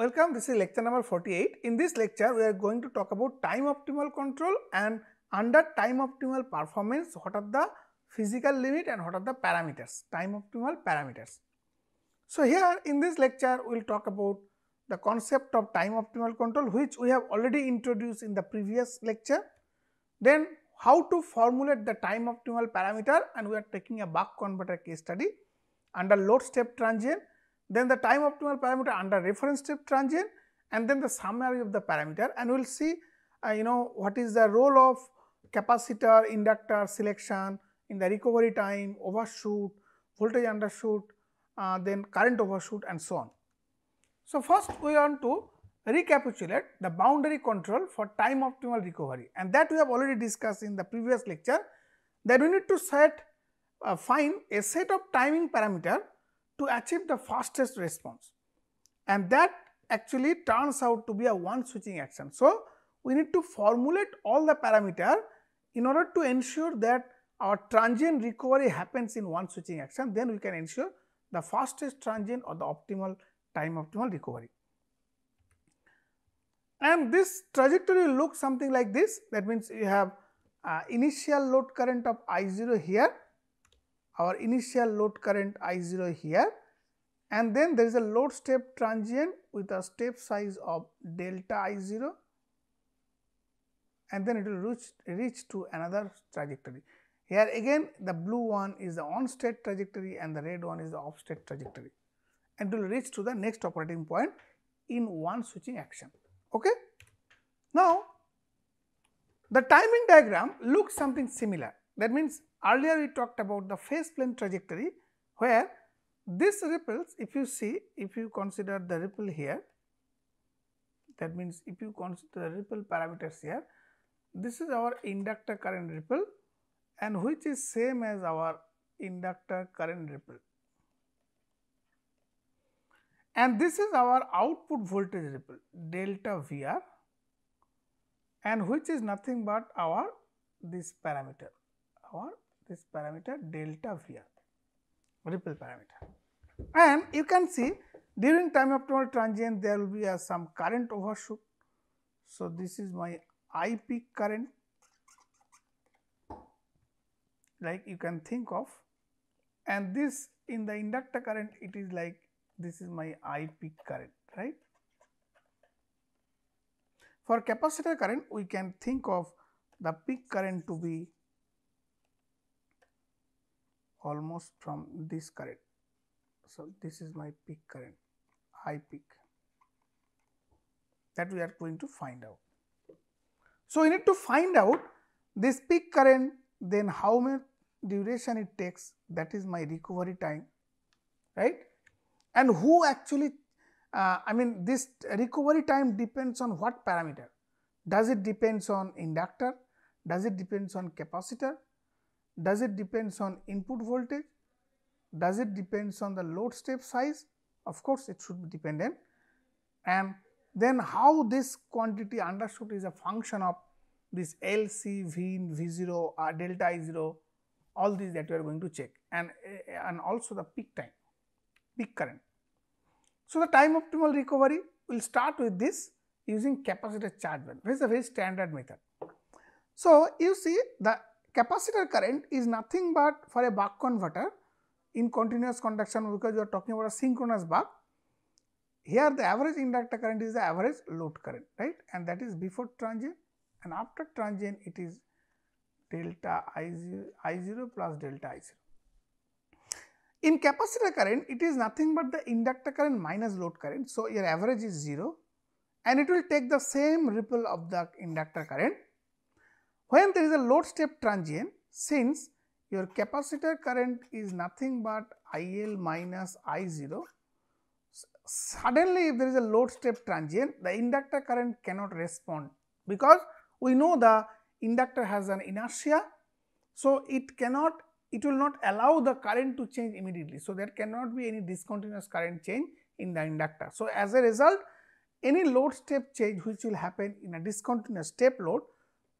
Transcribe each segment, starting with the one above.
Welcome, this is lecture number 48. In this lecture, we are going to talk about time optimal control and under time optimal performance, what are the physical limit and what are the parameters, time optimal parameters. So, here in this lecture, we will talk about the concept of time optimal control which we have already introduced in the previous lecture. Then how to formulate the time optimal parameter and we are taking a buck converter case study under load step transient then the time optimal parameter under reference step transient and then the summary of the parameter and we will see uh, you know what is the role of capacitor, inductor selection in the recovery time, overshoot, voltage undershoot, uh, then current overshoot and so on. So, first we want to recapitulate the boundary control for time optimal recovery and that we have already discussed in the previous lecture that we need to set uh, find a set of timing parameter to achieve the fastest response and that actually turns out to be a one switching action. So, we need to formulate all the parameter in order to ensure that our transient recovery happens in one switching action then we can ensure the fastest transient or the optimal time optimal recovery. And this trajectory will look something like this that means you have uh, initial load current of I 0 here our initial load current I0 here and then there is a load step transient with a step size of delta I0 and then it will reach, reach to another trajectory. Here again the blue one is the on state trajectory and the red one is the off state trajectory and it will reach to the next operating point in one switching action. Okay? Now, the timing diagram looks something similar that means Earlier we talked about the phase plane trajectory where this ripples if you see if you consider the ripple here that means if you consider the ripple parameters here this is our inductor current ripple and which is same as our inductor current ripple. And this is our output voltage ripple delta VR and which is nothing but our this parameter our this parameter delta VR ripple parameter. And you can see during time optimal transient there will be a some current overshoot. So, this is my I peak current like you can think of and this in the inductor current it is like this is my I peak current right. For capacitor current we can think of the peak current to be almost from this current. So, this is my peak current I peak that we are going to find out. So, we need to find out this peak current then how much duration it takes that is my recovery time right and who actually uh, I mean this recovery time depends on what parameter does it depends on inductor does it depends on capacitor does it depends on input voltage? Does it depends on the load step size? Of course, it should be dependent and then how this quantity undershoot is a function of this L, C, V, V0 or uh, delta I0 all these that we are going to check and, uh, and also the peak time, peak current. So, the time optimal recovery will start with this using capacitor charge band, which is a very standard method. So, you see the capacitor current is nothing but for a buck converter in continuous conduction because you are talking about a synchronous buck. Here the average inductor current is the average load current right and that is before transient and after transient it is delta I 0, I 0 plus delta I 0. In capacitor current it is nothing but the inductor current minus load current. So, your average is 0 and it will take the same ripple of the inductor current when there is a load step transient, since your capacitor current is nothing but IL minus I0, suddenly if there is a load step transient, the inductor current cannot respond because we know the inductor has an inertia. So, it cannot it will not allow the current to change immediately. So, there cannot be any discontinuous current change in the inductor. So, as a result any load step change which will happen in a discontinuous step load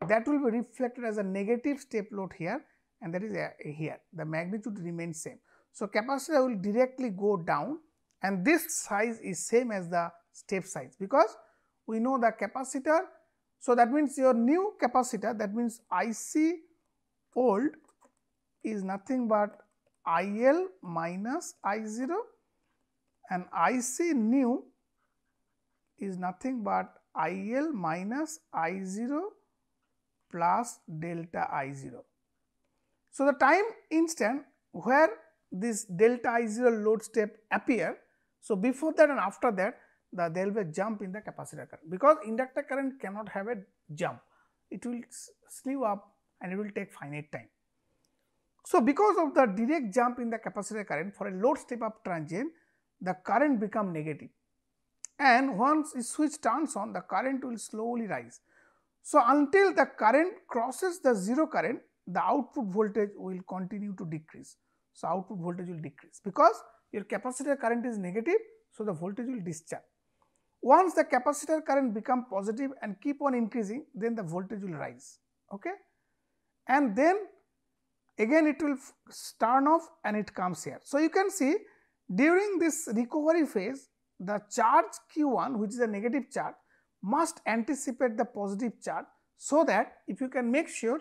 that will be reflected as a negative step load here and that is a here the magnitude remains same. So, capacitor will directly go down and this size is same as the step size because we know the capacitor. So, that means your new capacitor that means IC old is nothing but IL minus I0 and IC new is nothing but IL minus I0 plus delta I0. So, the time instant where this delta I0 load step appear. So, before that and after that the there will be a jump in the capacitor current because inductor current cannot have a jump it will slew up and it will take finite time. So, because of the direct jump in the capacitor current for a load step up transient the current become negative and once the switch turns on the current will slowly rise. So, until the current crosses the 0 current the output voltage will continue to decrease. So, output voltage will decrease because your capacitor current is negative. So, the voltage will discharge. Once the capacitor current become positive and keep on increasing then the voltage will rise okay and then again it will turn off and it comes here. So, you can see during this recovery phase the charge q1 which is a negative charge must anticipate the positive charge so that if you can make sure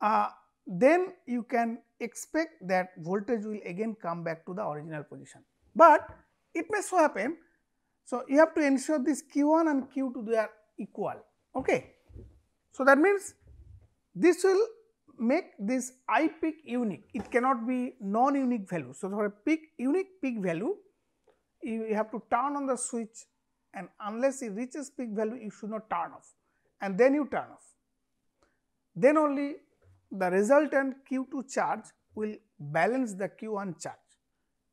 uh, then you can expect that voltage will again come back to the original position. But it may so happen so, you have to ensure this Q1 and Q2 they are equal. Okay. So, that means this will make this I peak unique, it cannot be non-unique value. So, for a peak unique peak value, you have to turn on the switch and unless it reaches peak value, you should not turn off and then you turn off. Then only the resultant Q2 charge will balance the Q1 charge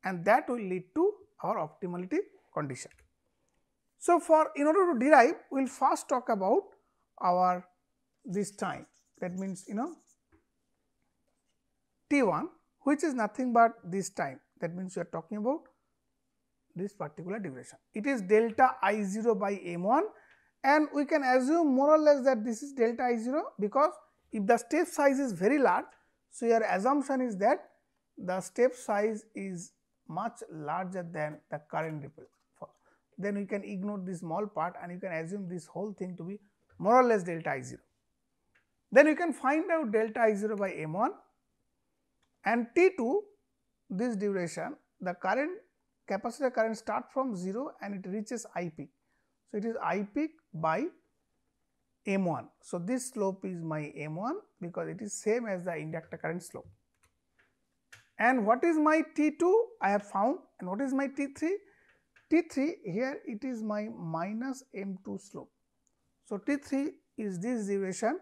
and that will lead to our optimality condition. So, for in order to derive we will first talk about our this time that means you know T1 which is nothing but this time that means we are talking about this particular duration. It is delta I 0 by m 1 and we can assume more or less that this is delta I 0 because if the step size is very large. So, your assumption is that the step size is much larger than the current ripple then we can ignore this small part and you can assume this whole thing to be more or less delta I 0. Then you can find out delta I 0 by m 1 and T 2 this duration the current capacitor current start from 0 and it reaches I peak. So, it is I peak by m 1. So, this slope is my m 1 because it is same as the inductor current slope. And what is my T 2 I have found and what is my T 3 T3 here it is my minus M2 slope. So, T3 is this duration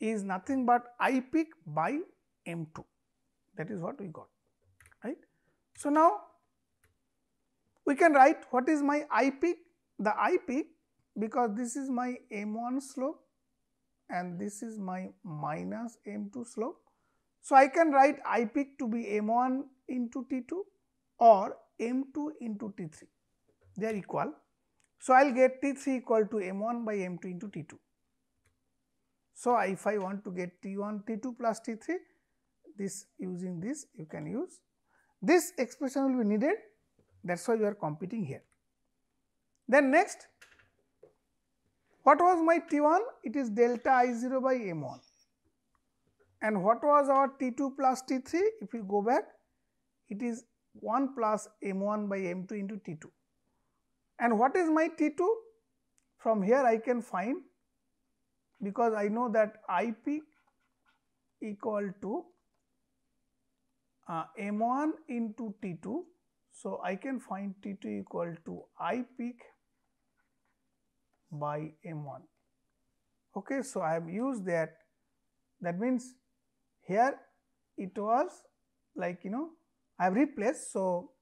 is nothing but I peak by M2 that is what we got right. So, now we can write what is my I peak the I peak because this is my M1 slope and this is my minus M2 slope. So, I can write I peak to be M1 into T2 or m2 into T3 they are equal. So, I will get T3 equal to m1 by m2 into T2. So, if I want to get T1 T2 plus T3 this using this you can use this expression will be needed that is why we are computing here. Then next what was my T1 it is delta I0 by m1 and what was our T2 plus T3 if you go back it is 1 plus m1 by m2 into T2. And what is my T2? From here I can find because I know that IP equal to uh, m1 into T2. So, I can find T2 equal to I peak by m1. Okay, so, I have used that that means here it was like you know I have replaced. So,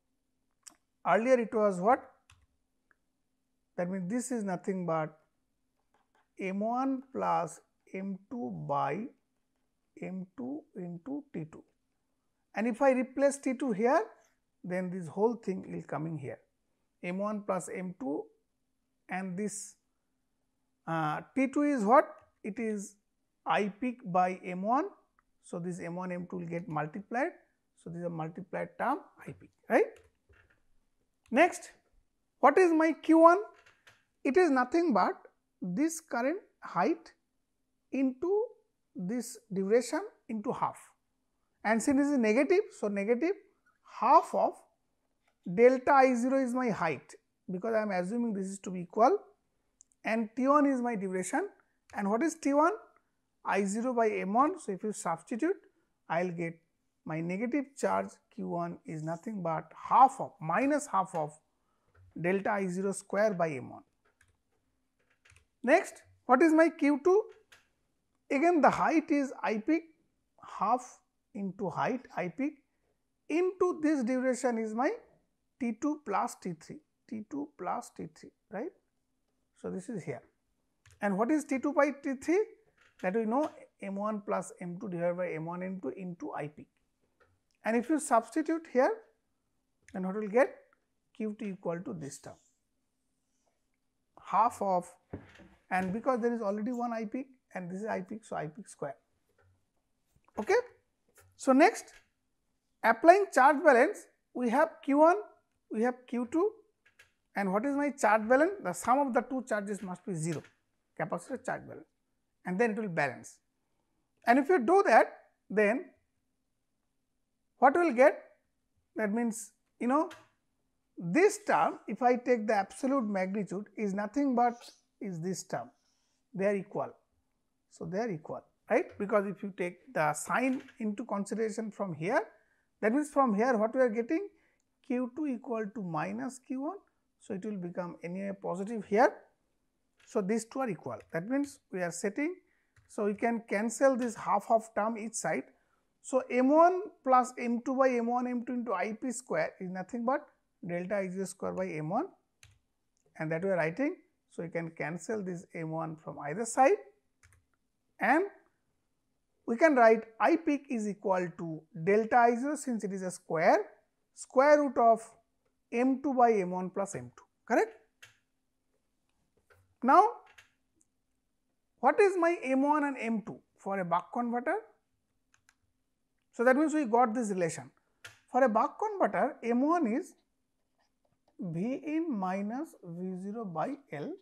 earlier it was what that means this is nothing but m 1 plus m 2 by m 2 into T 2 and if I replace T 2 here then this whole thing will coming here m 1 plus m 2 and this uh, T 2 is what it is I peak by m 1. So, this m 1 m 2 will get multiplied so, this is a multiplied term I I p right. Next What is my Q1? It is nothing but this current height into this duration into half and since this is negative, so negative half of delta I 0 is my height because I am assuming this is to be equal and T 1 is my duration and what is T 1? I 0 by m 1. So, if you substitute I will get my negative charge q 1 is nothing but half of minus half of delta I 0 square by m 1. Next what is my q 2? Again the height is I peak half into height I peak into this duration is my T 2 plus T 3, T 2 plus T 3 right. So, this is here and what is T 2 by T 3 that we know m 1 plus m 2 divided by m 1 m 2 into IP and if you substitute here then what will get q t equal to this term half of and because there is already one I peak and this is I peak so I peak square. Okay. So, next applying charge balance we have q1 we have q2 and what is my charge balance the sum of the two charges must be 0 capacitor charge balance and then it will balance. And if you do that then what will get that means you know this term if I take the absolute magnitude is nothing but is this term they are equal. So, they are equal right because if you take the sign into consideration from here that means from here what we are getting q 2 equal to minus q 1. So, it will become anyway positive here. So, these two are equal that means we are setting. So, we can cancel this half half term each side. So, m 1 plus m 2 by m 1 m 2 into i p square is nothing but delta i 0 square by m 1 and that we are writing. So, we can cancel this m 1 from either side and we can write i peak is equal to delta i 0 since it is a square square root of m 2 by m 1 plus m 2 correct. Now, what is my m 1 and m 2 for a buck converter? So, that means we got this relation for a buck converter m 1 is V in minus V 0 by L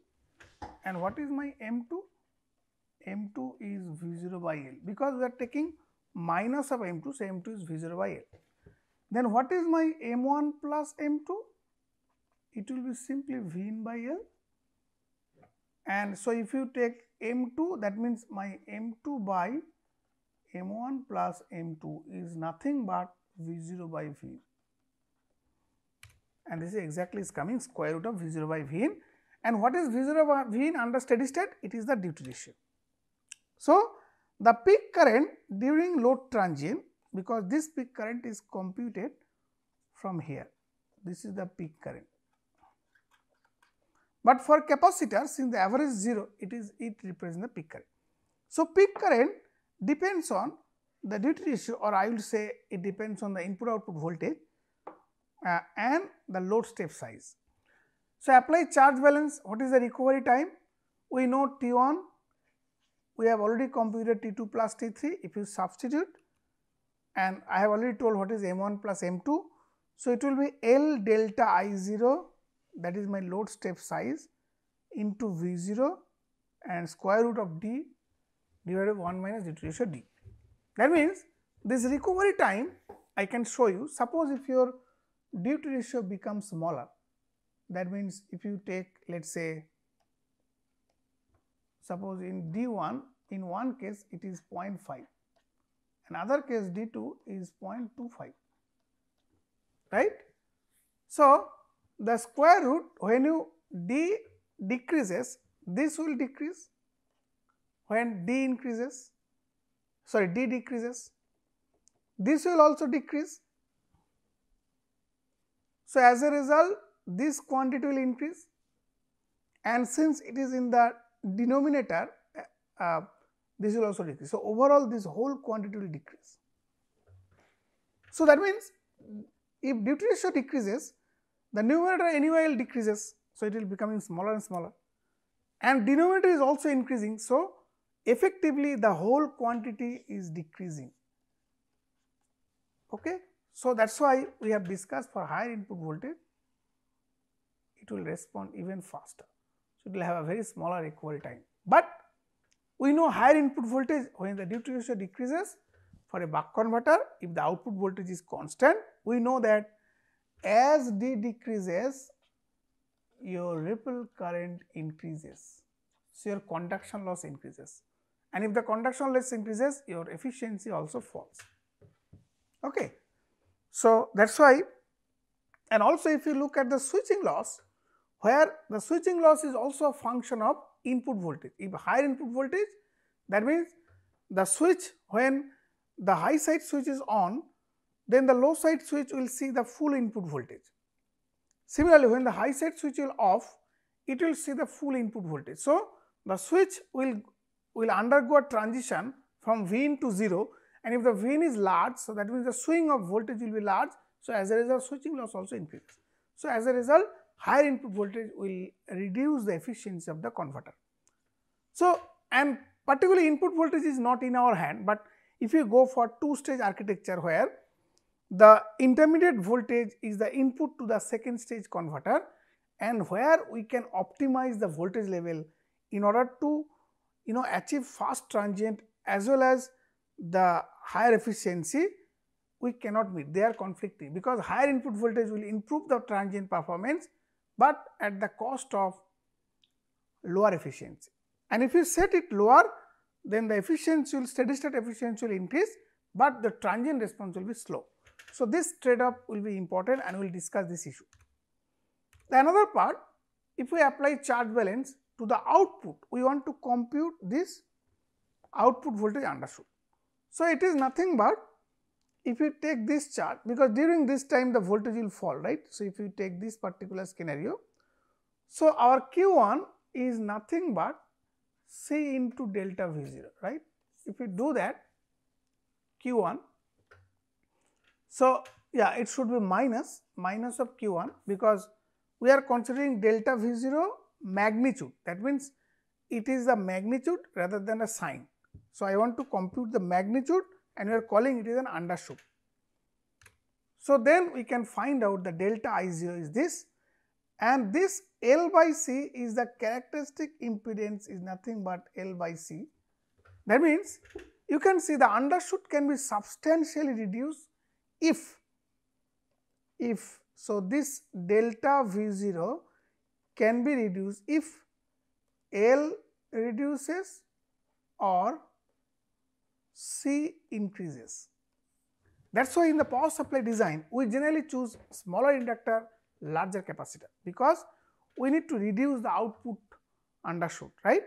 and what is my M 2? M 2 is V 0 by L because we are taking minus of M 2 so M 2 is V 0 by L. Then what is my M 1 plus M 2? It will be simply V in by L and so if you take M 2 that means my M 2 by M 1 plus M 2 is nothing but V 0 by V and this is exactly is coming square root of V 0 by V in and what is V 0 by V in under steady state? It is the duty ratio. So, the peak current during load transient because this peak current is computed from here, this is the peak current. But for capacitor since the average 0, it is it represents the peak current. So, peak current depends on the duty ratio or I will say it depends on the input output voltage uh, and the load step size. So, apply charge balance what is the recovery time? We know T 1 we have already computed T 2 plus T 3 if you substitute and I have already told what is M 1 plus M 2. So, it will be L delta I 0 that is my load step size into V 0 and square root of D divided by 1 minus duty ratio D. That means, this recovery time I can show you suppose if your duty ratio becomes smaller that means if you take let us say suppose in D1 in one case it is 0.5 another case D2 is 0.25 right. So, the square root when you D decreases this will decrease. When D increases sorry D decreases this will also decrease. So, as a result this quantity will increase. And since it is in the denominator uh, uh, this will also decrease. So, overall this whole quantity will decrease. So, that means if duty ratio decreases the numerator anyway will decreases. So, it will becoming smaller and smaller and denominator is also increasing. So, effectively the whole quantity is decreasing. Okay. So, that is why we have discussed for higher input voltage it will respond even faster. So, it will have a very smaller recovery time. But we know higher input voltage when the duty ratio decreases for a buck converter if the output voltage is constant we know that as D decreases your ripple current increases. So, your conduction loss increases and if the conduction loss increases your efficiency also falls. Okay. So, that is why and also if you look at the switching loss where the switching loss is also a function of input voltage. If higher input voltage that means the switch when the high side switch is on then the low side switch will see the full input voltage. Similarly, when the high side switch will off it will see the full input voltage. So, the switch will will undergo a transition from Vin to 0 and if the Vin is large, so that means the swing of voltage will be large. So, as a result switching loss also increases. So, as a result higher input voltage will reduce the efficiency of the converter. So, and particularly input voltage is not in our hand, but if you go for two stage architecture where the intermediate voltage is the input to the second stage converter and where we can optimize the voltage level in order to you know achieve fast transient as well as the higher efficiency we cannot meet they are conflicting because higher input voltage will improve the transient performance but at the cost of lower efficiency and if you set it lower then the efficiency will steady state efficiency will increase but the transient response will be slow. So, this trade off will be important and we will discuss this issue. The another part if we apply charge balance to the output we want to compute this output voltage undershoot. So, it is nothing but if you take this chart because during this time the voltage will fall right. So, if you take this particular scenario. So, our Q1 is nothing but C into delta V 0 right. If you do that Q1 so, yeah it should be minus minus of q1 because we are considering delta v 0 magnitude that means it is the magnitude rather than a sign. So, I want to compute the magnitude and we are calling it is an undershoot. So, then we can find out the delta I 0 is this and this L by C is the characteristic impedance is nothing but L by C. That means, you can see the undershoot can be substantially reduced if if so this delta v0 can be reduced if L reduces or C increases. That is why in the power supply design we generally choose smaller inductor larger capacitor because we need to reduce the output undershoot right.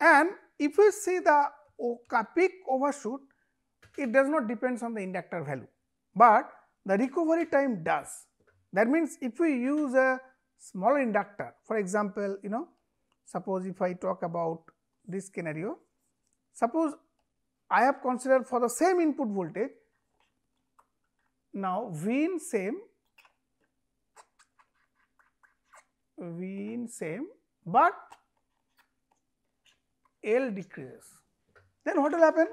And if we see the peak overshoot it does not depends on the inductor value but the recovery time does. That means, if we use a smaller inductor for example, you know suppose if I talk about this scenario, suppose I have considered for the same input voltage. Now V in same V in same but L decreases. Then what will happen?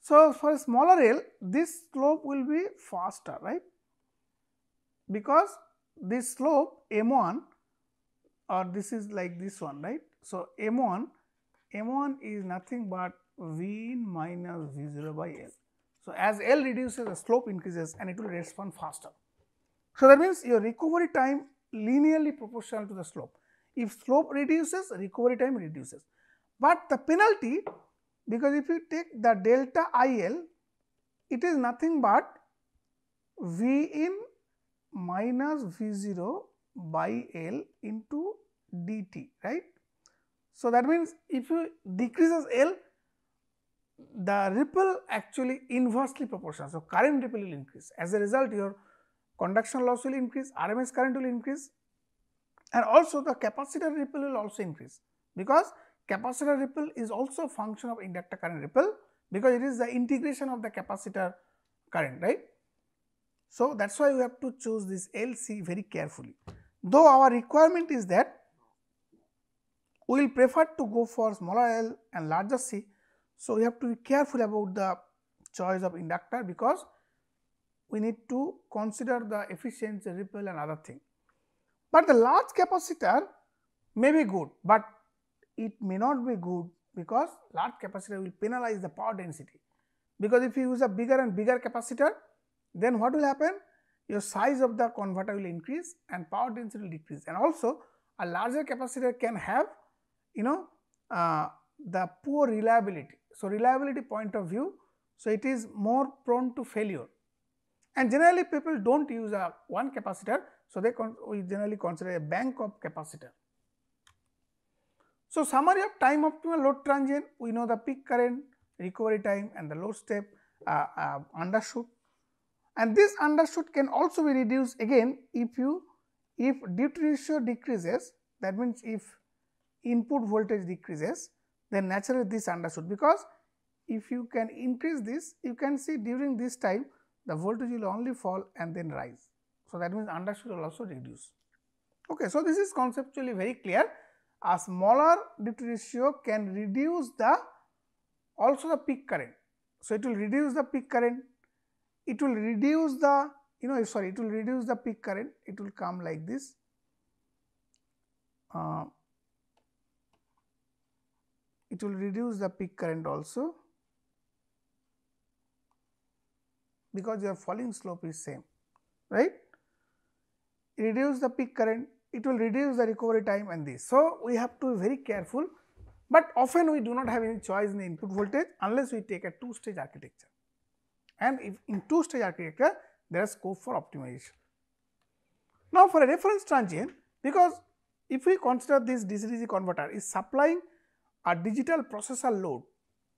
So, for a smaller L this slope will be faster right? Because this slope m1 or this is like this one right. So, m1 m1 is nothing but v in minus v0 by L. So, as L reduces the slope increases and it will respond faster. So, that means your recovery time linearly proportional to the slope. If slope reduces recovery time reduces, but the penalty because if you take the delta IL it is nothing but V in minus V0 by L into dt right. So, that means if you decreases L the ripple actually inversely proportional. So, current ripple will increase as a result your conduction loss will increase, RMS current will increase and also the capacitor ripple will also increase because capacitor ripple is also a function of inductor current ripple because it is the integration of the capacitor current right. So, that is why we have to choose this LC very carefully. Though our requirement is that we will prefer to go for smaller L and larger C. So, we have to be careful about the choice of inductor because we need to consider the efficiency ripple and other thing. But the large capacitor may be good, but it may not be good because large capacitor will penalize the power density. Because if you use a bigger and bigger capacitor, then what will happen? Your size of the converter will increase and power density will decrease and also a larger capacitor can have you know uh, the poor reliability. So, reliability point of view, so it is more prone to failure and generally people do not use a one capacitor. So, they we generally consider a bank of capacitor. So, summary of time optimal load transient we know the peak current, recovery time and the load step uh, uh, undershoot and this undershoot can also be reduced again if you if duty ratio decreases that means if input voltage decreases then naturally this undershoot because if you can increase this you can see during this time the voltage will only fall and then rise. So, that means undershoot will also reduce. Okay, so, this is conceptually very clear a smaller duty ratio can reduce the also the peak current. So, it will reduce the peak current, it will reduce the you know sorry it will reduce the peak current, it will come like this. Uh, it will reduce the peak current also because your falling slope is same right? Reduce the peak current it will reduce the recovery time and this. So we have to be very careful but often we do not have any choice in the input voltage unless we take a two stage architecture. And if in two stage architecture there is scope for optimization. Now for a reference transient because if we consider this DC-DC converter is supplying a digital processor load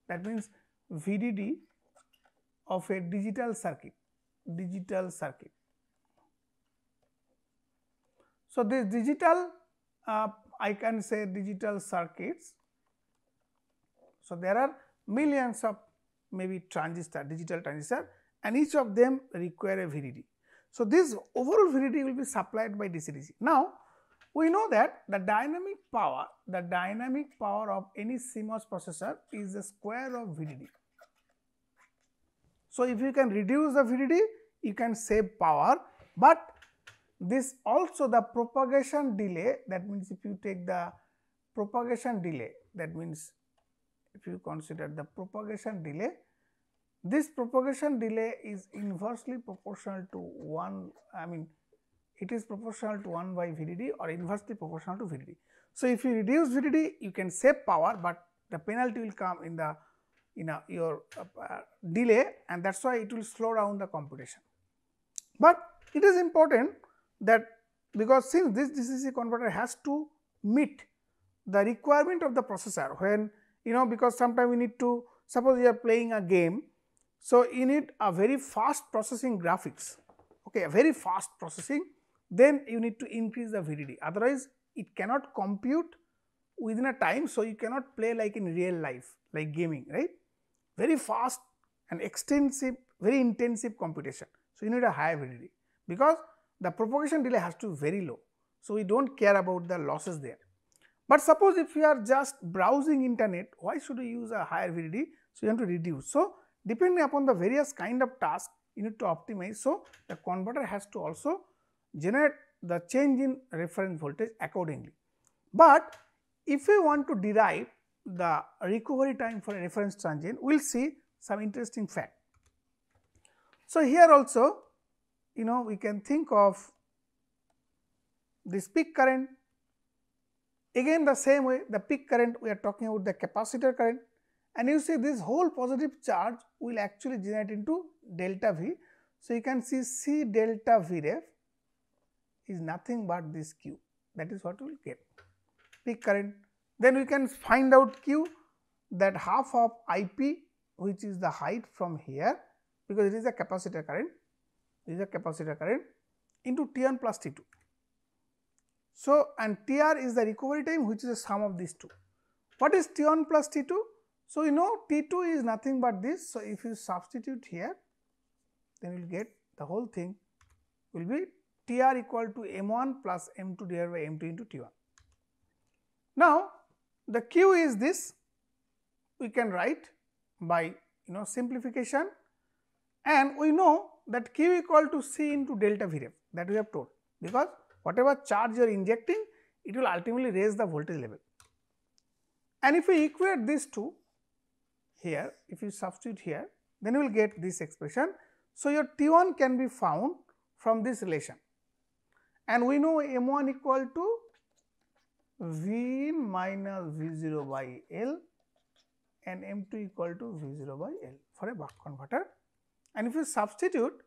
that means VDD of a digital circuit, digital circuit. So, this digital uh, I can say digital circuits. So, there are millions of maybe transistor, digital transistor and each of them require a VDD. So, this overall VDD will be supplied by DC-DC. Now, we know that the dynamic power, the dynamic power of any CMOS processor is the square of VDD. So, if you can reduce the VDD, you can save power, but this also the propagation delay that means if you take the propagation delay that means if you consider the propagation delay this propagation delay is inversely proportional to 1 I mean it is proportional to 1 by VDD or inversely proportional to VDD. So, if you reduce VDD you can save power, but the penalty will come in the in a, your uh, delay and that is why it will slow down the computation. But it is important that because since this DC converter has to meet the requirement of the processor when you know because sometimes we need to suppose you are playing a game. So, you need a very fast processing graphics okay a very fast processing then you need to increase the VDD otherwise it cannot compute within a time. So, you cannot play like in real life like gaming right very fast and extensive, very intensive computation. So, you need a high VDD because the propagation delay has to be very low. So, we do not care about the losses there. But suppose if you are just browsing internet, why should you use a higher VDD? So, you have to reduce. So, depending upon the various kind of task, you need to optimize. So, the converter has to also generate the change in reference voltage accordingly. But if we want to derive the recovery time for a reference transient, we will see some interesting fact. So, here also you know we can think of this peak current again the same way the peak current we are talking about the capacitor current and you see this whole positive charge will actually generate into delta V. So, you can see C delta V ref is nothing but this Q that is what we will get peak current then we can find out q that half of IP which is the height from here because it is a capacitor current, this is a capacitor current into T1 plus T2. So, and TR is the recovery time which is the sum of these two. What is T1 plus T2? So, you know T2 is nothing but this. So, if you substitute here then you will get the whole thing will be TR equal to M1 plus M2 divided by M2 into T1. Now, the Q is this we can write by you know simplification and we know that Q equal to C into delta V that we have told because whatever charge you are injecting it will ultimately raise the voltage level. And if we equate these two here, if you substitute here, then you will get this expression. So, your T 1 can be found from this relation and we know M 1 equal to V in minus V 0 by L and M 2 equal to V 0 by L for a buck converter. And if you substitute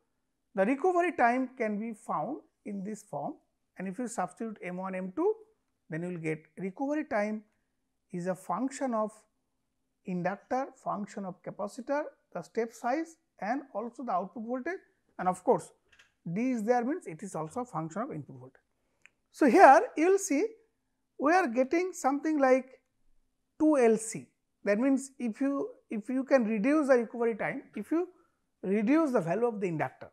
the recovery time can be found in this form and if you substitute M 1 M 2 then you will get recovery time is a function of inductor, function of capacitor, the step size and also the output voltage and of course, D is there means it is also a function of input voltage. So, here you will see we are getting something like 2 LC that means if you if you can reduce the recovery time if you reduce the value of the inductor,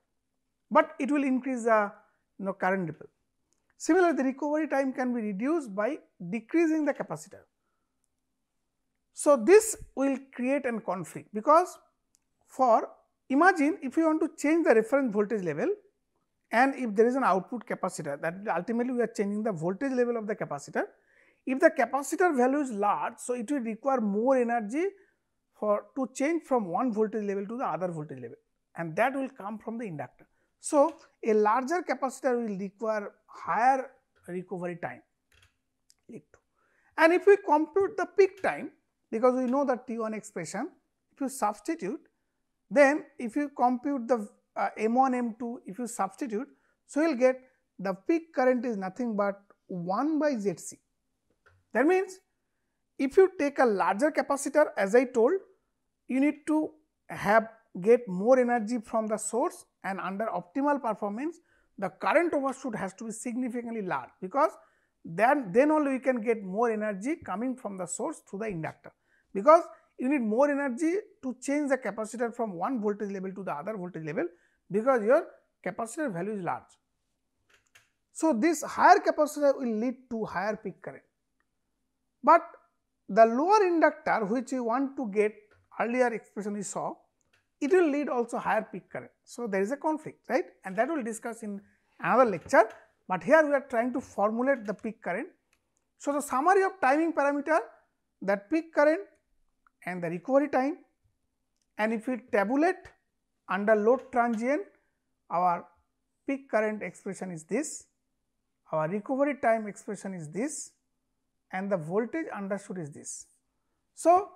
but it will increase the you know current ripple. Similarly, the recovery time can be reduced by decreasing the capacitor. So, this will create a conflict because for imagine if you want to change the reference voltage level and if there is an output capacitor that ultimately we are changing the voltage level of the capacitor. If the capacitor value is large, so it will require more energy for to change from one voltage level to the other voltage level and that will come from the inductor. So, a larger capacitor will require higher recovery time And if we compute the peak time because we know the T 1 expression, if you substitute then if you compute the uh, M 1 M 2 if you substitute, so you will get the peak current is nothing but 1 by Z c. That means, if you take a larger capacitor as I told you need to have get more energy from the source and under optimal performance the current overshoot has to be significantly large because then, then only we can get more energy coming from the source through the inductor because you need more energy to change the capacitor from one voltage level to the other voltage level because your capacitor value is large. So, this higher capacitor will lead to higher peak current, but the lower inductor which we want to get earlier expression we saw it will lead also higher peak current. So, there is a conflict right and that we will discuss in another lecture, but here we are trying to formulate the peak current. So, the summary of timing parameter that peak current and the recovery time and if we tabulate under load transient our peak current expression is this, our recovery time expression is this and the voltage undershoot is this. So,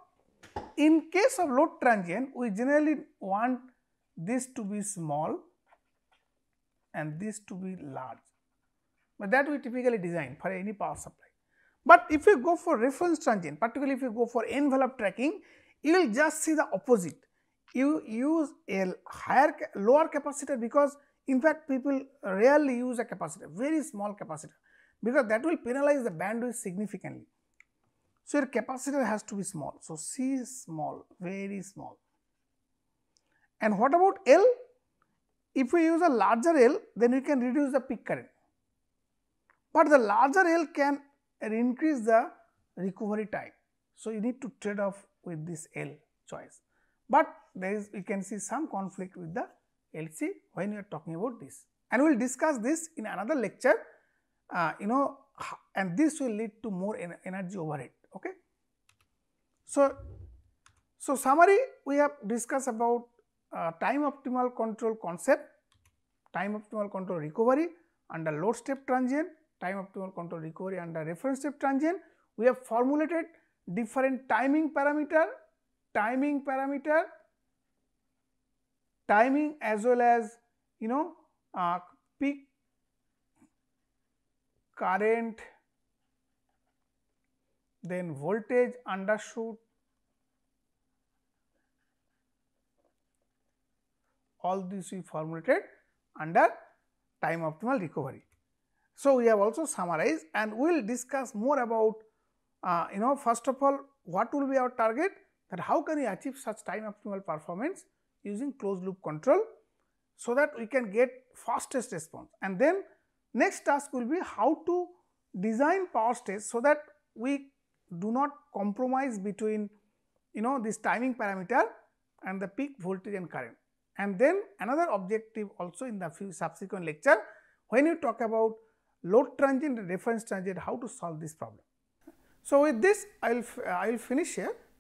in case of load transient, we generally want this to be small and this to be large, but that we typically design for any power supply. But if you go for reference transient, particularly if you go for envelope tracking, you will just see the opposite. You use a higher, lower capacitor because in fact people rarely use a capacitor, very small capacitor because that will penalize the bandwidth significantly. So, your capacitor has to be small. So, C is small, very small. And what about L? If we use a larger L, then we can reduce the peak current. But the larger L can increase the recovery time. So, you need to trade off with this L choice. But there is you can see some conflict with the LC when you are talking about this. And we will discuss this in another lecture, uh, you know, and this will lead to more energy overhead. Okay. So, so summary we have discussed about uh, time optimal control concept, time optimal control recovery under load step transient, time optimal control recovery under reference step transient. We have formulated different timing parameter, timing parameter, timing as well as you know uh, peak current then voltage undershoot all these we formulated under time optimal recovery. So, we have also summarized and we will discuss more about uh, you know first of all what will be our target that how can we achieve such time optimal performance using closed loop control so that we can get fastest response and then next task will be how to design power stage so that we do not compromise between you know this timing parameter and the peak voltage and current. And then another objective also in the few subsequent lecture when you talk about load transient and reference transient how to solve this problem. So, with this I will I will finish here